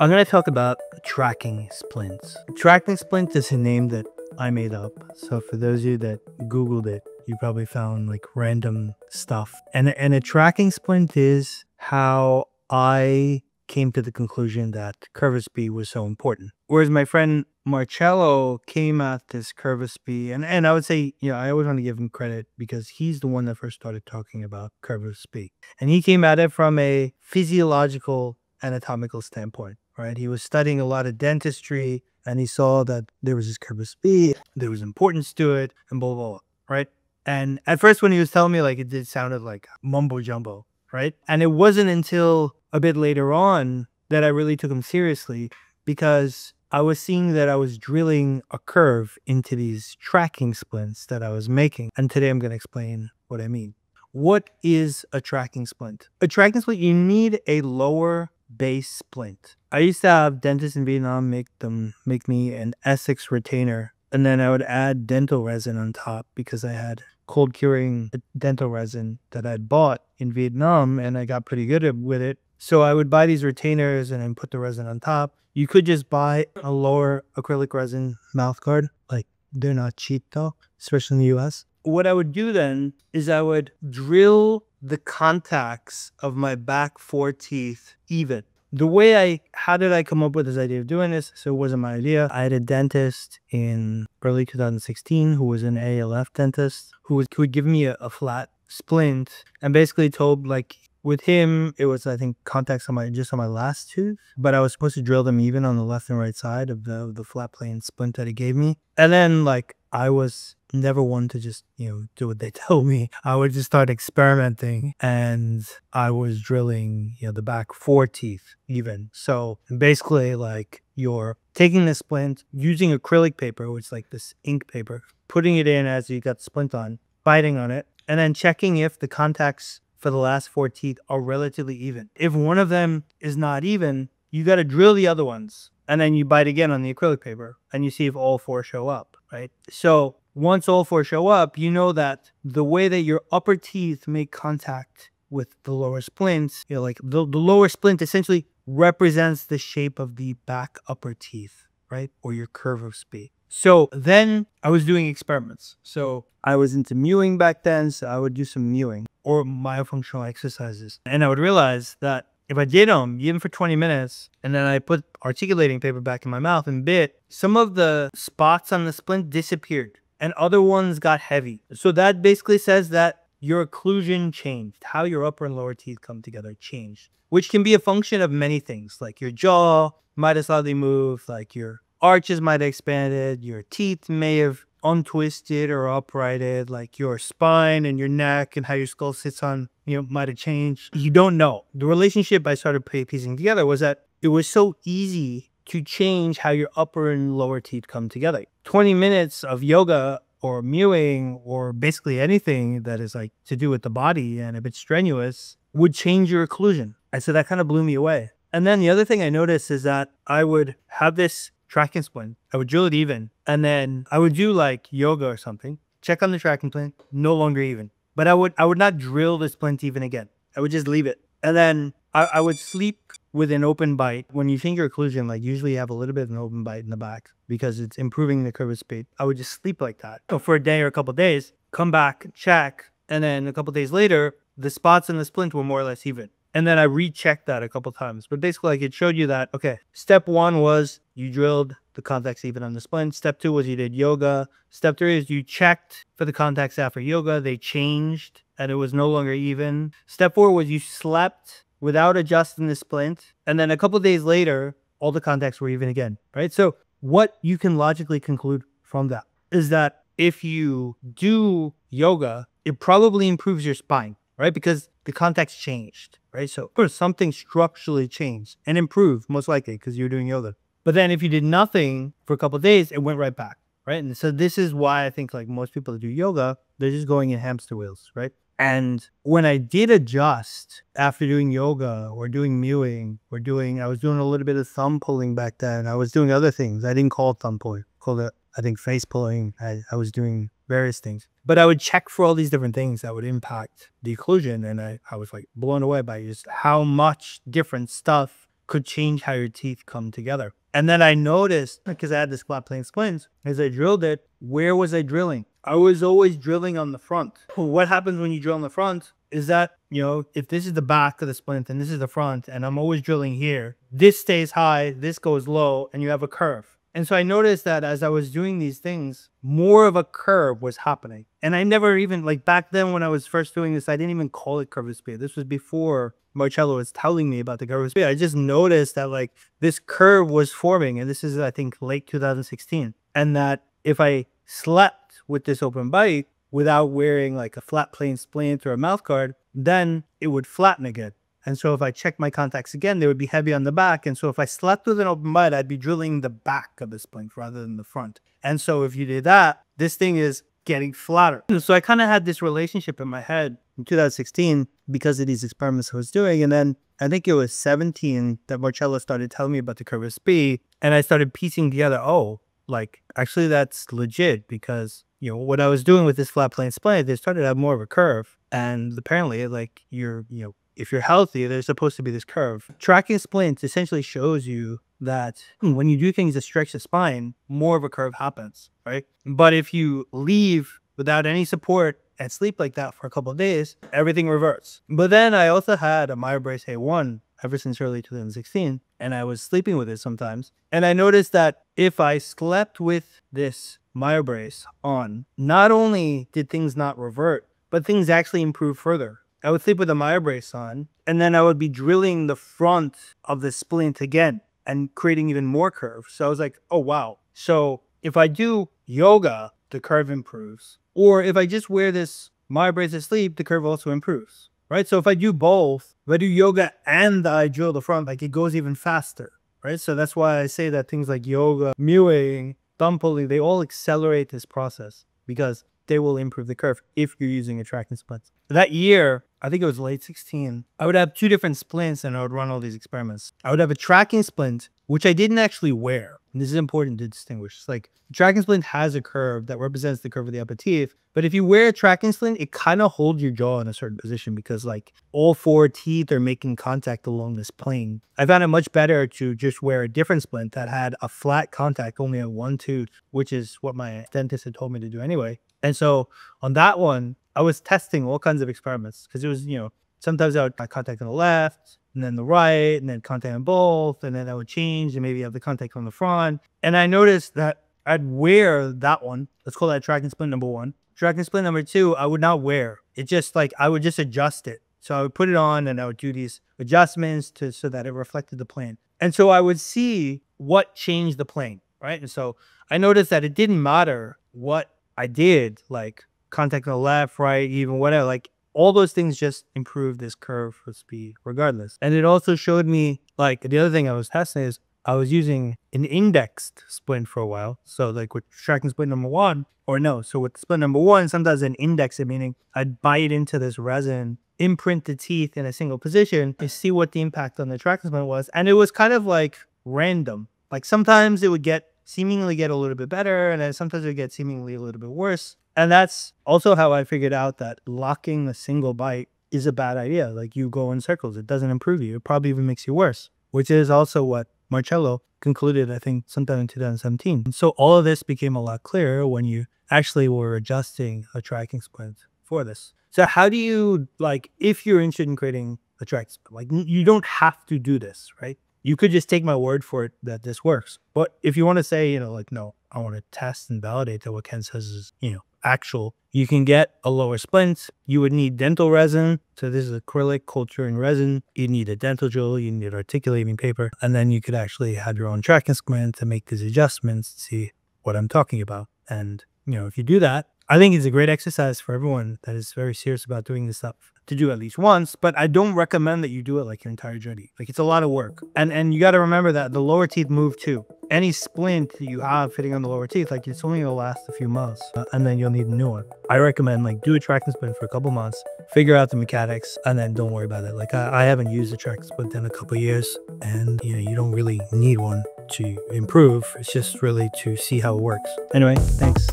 I'm going to talk about tracking splints. Tracking splint is a name that I made up. So for those of you that Googled it, you probably found like random stuff. And, and a tracking splint is how I came to the conclusion that Curve of Spee was so important. Whereas my friend Marcello came at this Curve of Spee, and, and I would say, you know, I always want to give him credit because he's the one that first started talking about Curve of Spee. And he came at it from a physiological anatomical standpoint right? He was studying a lot of dentistry and he saw that there was this curve of Spee, there was importance to it, and blah, blah, blah, right? And at first, when he was telling me, like, it did sounded like mumbo jumbo, right? And it wasn't until a bit later on that I really took him seriously because I was seeing that I was drilling a curve into these tracking splints that I was making. And today I'm going to explain what I mean. What is a tracking splint? A tracking splint, you need a lower base splint. I used to have dentists in Vietnam make them make me an Essex retainer, and then I would add dental resin on top because I had cold curing dental resin that I'd bought in Vietnam, and I got pretty good with it. So I would buy these retainers and then put the resin on top. You could just buy a lower acrylic resin mouth guard. Like they're not cheap though, especially in the US. What I would do then is I would drill the contacts of my back four teeth even. The way I, how did I come up with this idea of doing this? So it wasn't my idea. I had a dentist in early 2016 who was an ALF dentist who, was, who would give me a, a flat splint and basically told like with him it was i think contacts on my just on my last tooth but i was supposed to drill them even on the left and right side of the of the flat plane splint that he gave me and then like i was never one to just, you know, do what they tell me. I would just start experimenting and I was drilling, you know, the back four teeth even. So basically like you're taking the splint, using acrylic paper, which is like this ink paper, putting it in as you got the splint on, biting on it, and then checking if the contacts for the last four teeth are relatively even. If one of them is not even, you got to drill the other ones and then you bite again on the acrylic paper and you see if all four show up, right? So once all four show up, you know that the way that your upper teeth make contact with the lower splints, you know, like the, the lower splint essentially represents the shape of the back upper teeth, right? Or your curve of Spee. So then I was doing experiments. So I was into mewing back then, so I would do some mewing or myofunctional exercises. And I would realize that if I did them even for 20 minutes and then I put articulating paper back in my mouth and bit, some of the spots on the splint disappeared and other ones got heavy. So that basically says that your occlusion changed, how your upper and lower teeth come together changed, which can be a function of many things, like your jaw might have slightly moved, like your arches might have expanded, your teeth may have untwisted or uprighted, like your spine and your neck and how your skull sits on, you know, might have changed. You don't know. The relationship I started piecing together was that it was so easy to change how your upper and lower teeth come together. 20 minutes of yoga or mewing or basically anything that is like to do with the body and a bit strenuous would change your occlusion. I said that kind of blew me away. And then the other thing I noticed is that I would have this tracking splint. I would drill it even. And then I would do like yoga or something, check on the tracking splint, no longer even. But I would I would not drill the splint even again. I would just leave it. And then I, I would sleep with an open bite. When you finger occlusion, like usually you have a little bit of an open bite in the back because it's improving the curve of Spee. I would just sleep like that. So for a day or a couple days, come back, check, and then a couple days later, the spots in the splint were more or less even. And then I rechecked that a couple times. But basically, like it showed you that, okay, step one was you drilled the contacts even on the splint. Step two was you did yoga. Step three is you checked for the contacts after yoga. They changed and it was no longer even. Step four was you slept without adjusting the splint. And then a couple days later, all the contacts were even again, right? So what you can logically conclude from that is that if you do yoga, it probably improves your spine, right? Because the context changed, right? So or something structurally changed and improved most likely because you're doing yoga. But then if you did nothing for a couple days, it went right back, right? And so this is why I think like most people that do yoga, they're just going in hamster wheels, right? And when I did adjust after doing yoga or doing mewing or doing, I was doing a little bit of thumb pulling back then. I was doing other things. I didn't call it thumb pulling, called it I think face pulling. I, I was doing various things. But I would check for all these different things that would impact the occlusion. And I, I was like blown away by just how much different stuff could change how your teeth come together. And then I noticed, because I had this flat plane splints, as I drilled it, where was I drilling? I was always drilling on the front. What happens when you drill on the front is that, you know, if this is the back of the splint and this is the front, and I'm always drilling here, this stays high, this goes low, and you have a curve. And so I noticed that as I was doing these things, more of a curve was happening. And I never even, like back then when I was first doing this, I didn't even call it curve of Spee. This was before Marcello was telling me about the curve of Spee. I just noticed that like this curve was forming. And this is, I think, late 2016. And that if I slept with this open bite without wearing like a flat plane splint or a mouth guard, then it would flatten again. And so if I checked my contacts again, they would be heavy on the back. And so if I slept with an open bite, I'd be drilling the back of the splint rather than the front. And so if you did that, this thing is getting flatter. So I kind of had this relationship in my head in 2016 because of these experiments I was doing. And then I think it was 17 that Marcello started telling me about the curve of Spee. And I started piecing together, oh, like actually that's legit because, you know, what I was doing with this flat plane splint, they started to have more of a curve. And apparently like you're, you know, if you're healthy, there's supposed to be this curve. Tracking splints essentially shows you that hmm, when you do things that stretch the spine, more of a curve happens, right? But if you leave without any support and sleep like that for a couple of days, everything reverts. But then I also had a MyoBrace A1 ever since early 2016, and I was sleeping with it sometimes. And I noticed that if I slept with this MyoBrace on, not only did things not revert, but things actually improved further. I would sleep with a MyoBrace on, and then I would be drilling the front of the splint again and creating even more curve. So I was like, oh, wow. So if I do yoga, the curve improves. Or if I just wear this MyoBrace to sleep, the curve also improves, right? So if I do both, if I do yoga and I drill the front, like it goes even faster, right? So that's why I say that things like yoga, mewing, thumb pulling, they all accelerate this process because they will improve the curve if you're using a tracking splint. That year, I think it was late 16, I would have two different splints and I would run all these experiments. I would have a tracking splint, which I didn't actually wear. And this is important to distinguish. It's like the tracking splint has a curve that represents the curve of the upper teeth. But if you wear a tracking splint, it kind of holds your jaw in a certain position because like all four teeth are making contact along this plane. I found it much better to just wear a different splint that had a flat contact only on one tooth, which is what my dentist had told me to do anyway. And so on that one, I was testing all kinds of experiments because it was, you know, sometimes I would contact on the left and then the right and then contact on both. And then I would change and maybe have the contact on the front. And I noticed that I'd wear that one. Let's call that tracking splint number one. Tracking splint number two, I would not wear. It just like, I would just adjust it. So I would put it on and I would do these adjustments to so that it reflected the plane. And so I would see what changed the plane, right? And so I noticed that it didn't matter what I did, like contact on the left, right, even whatever, like all those things just improve this curve for Spee regardless. And it also showed me like the other thing I was testing is I was using an indexed splint for a while. So like with tracking splint number one, or no, so with splint number one, sometimes an index it, meaning I'd bite into this resin, imprint the teeth in a single position to see what the impact on the tracking splint was. And it was kind of like random. Like sometimes it would get seemingly get a little bit better, and then sometimes it gets seemingly a little bit worse. And that's also how I figured out that locking a single bite is a bad idea. Like you go in circles, it doesn't improve you. It probably even makes you worse, which is also what Marcello concluded, I think, sometime in 2017. And so all of this became a lot clearer when you actually were adjusting a tracking splint for this. So how do you like if you're interested in creating a tracking splint, like you don't have to do this, right? You could just take my word for it that this works. But if you want to say, you know, like, no, I want to test and validate that what Ken says is, you know, actual, you can get a lower splint. You would need dental resin. So this is acrylic cold curing resin. You need a dental drill. You need articulating paper. And then you could actually have your own tracking splint to make these adjustments to see what I'm talking about. And, you know, if you do that, I think it's a great exercise for everyone that is very serious about doing this stuff to do at least once, but I don't recommend that you do it like your entire journey. Like it's a lot of work. And and you got to remember that the lower teeth move too. Any splint you have fitting on the lower teeth, like it's only gonna last a few months, uh, and then you'll need a new one. I recommend like do a tracking splint for a couple months, figure out the mechanics, and then don't worry about it. Like I, I haven't used a tracking splint in a couple years, and you know you don't really need one to improve. It's just really to see how it works. Anyway, thanks.